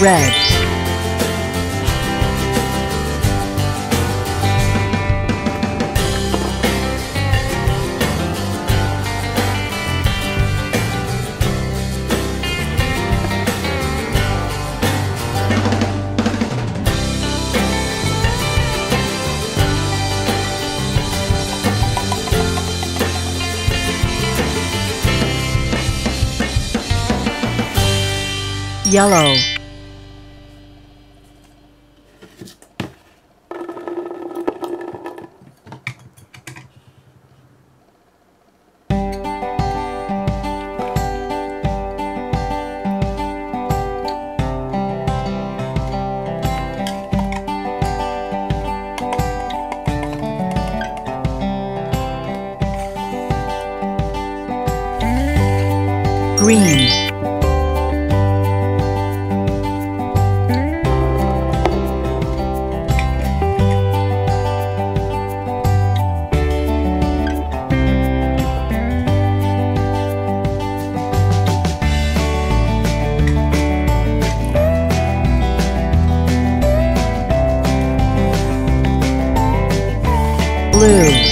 Red. Yellow. Green. Blue.